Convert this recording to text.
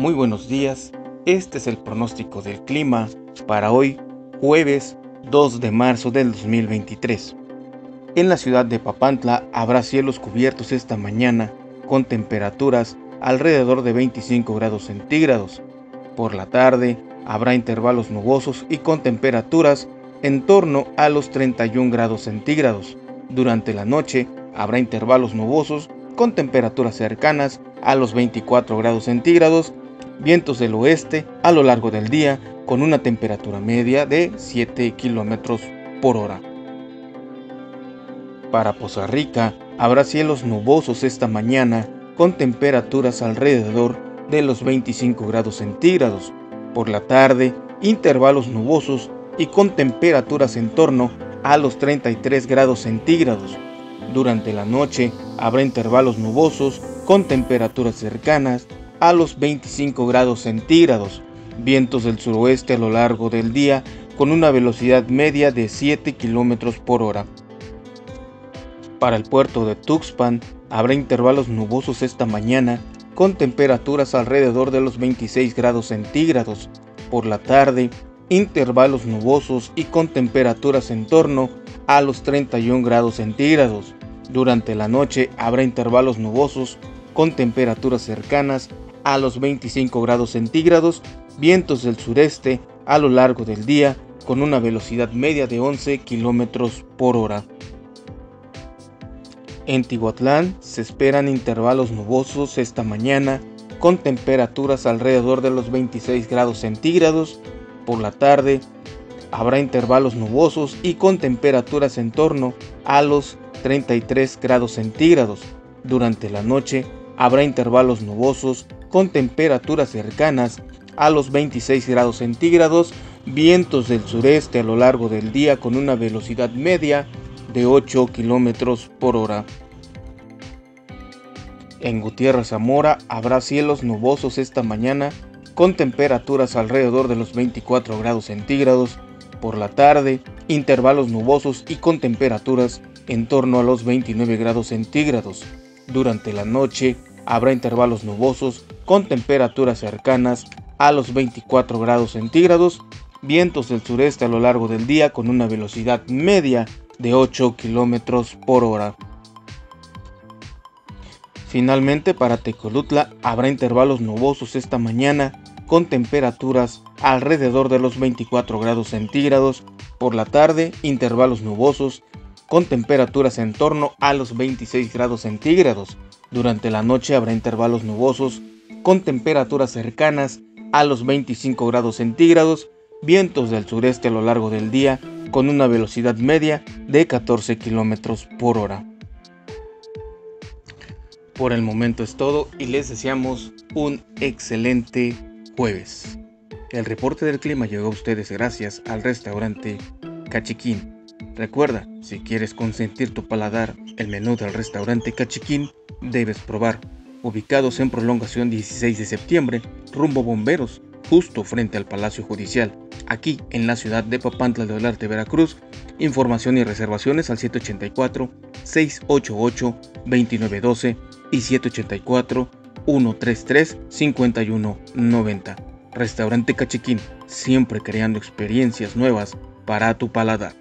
Muy buenos días, este es el pronóstico del clima para hoy, jueves 2 de marzo del 2023. En la ciudad de Papantla habrá cielos cubiertos esta mañana con temperaturas alrededor de 25 grados centígrados. Por la tarde habrá intervalos nubosos y con temperaturas en torno a los 31 grados centígrados. Durante la noche habrá intervalos nubosos con temperaturas cercanas a los 24 grados centígrados, vientos del oeste a lo largo del día con una temperatura media de 7 kilómetros por hora. Para Poza Rica habrá cielos nubosos esta mañana con temperaturas alrededor de los 25 grados centígrados. Por la tarde, intervalos nubosos y con temperaturas en torno a los 33 grados centígrados. Durante la noche habrá intervalos nubosos con temperaturas cercanas a los 25 grados centígrados, vientos del suroeste a lo largo del día con una velocidad media de 7 km por hora. Para el puerto de Tuxpan habrá intervalos nubosos esta mañana con temperaturas alrededor de los 26 grados centígrados. Por la tarde, intervalos nubosos y con temperaturas en torno a los 31 grados centígrados. Durante la noche habrá intervalos nubosos con temperaturas cercanas a los 25 grados centígrados, vientos del sureste a lo largo del día con una velocidad media de 11 kilómetros por hora. En Tihuatlán se esperan intervalos nubosos esta mañana con temperaturas alrededor de los 26 grados centígrados. Por la tarde habrá intervalos nubosos y con temperaturas en torno a los 33 grados centígrados. Durante la noche habrá intervalos nubosos con temperaturas cercanas a los 26 grados centígrados, vientos del sureste a lo largo del día con una velocidad media de 8 kilómetros por hora. En Gutiérrez Zamora habrá cielos nubosos esta mañana con temperaturas alrededor de los 24 grados centígrados. Por la tarde, intervalos nubosos y con temperaturas en torno a los 29 grados centígrados. Durante la noche, habrá intervalos nubosos con temperaturas cercanas a los 24 grados centígrados, vientos del sureste a lo largo del día con una velocidad media de 8 kilómetros por hora. Finalmente para Tecolutla habrá intervalos nubosos esta mañana con temperaturas alrededor de los 24 grados centígrados, por la tarde intervalos nubosos con temperaturas en torno a los 26 grados centígrados, durante la noche habrá intervalos nubosos con temperaturas cercanas a los 25 grados centígrados, vientos del sureste a lo largo del día con una velocidad media de 14 kilómetros por hora. Por el momento es todo y les deseamos un excelente jueves. El reporte del clima llegó a ustedes gracias al restaurante Cachiquín. Recuerda, si quieres consentir tu paladar, el menú del restaurante Cachiquín debes probar. Ubicados en prolongación 16 de septiembre, rumbo Bomberos, justo frente al Palacio Judicial, aquí en la ciudad de Papantla de Olarte, Veracruz. Información y reservaciones al 784-688-2912 y 784-133-5190. Restaurante Cachiquín, siempre creando experiencias nuevas para tu paladar.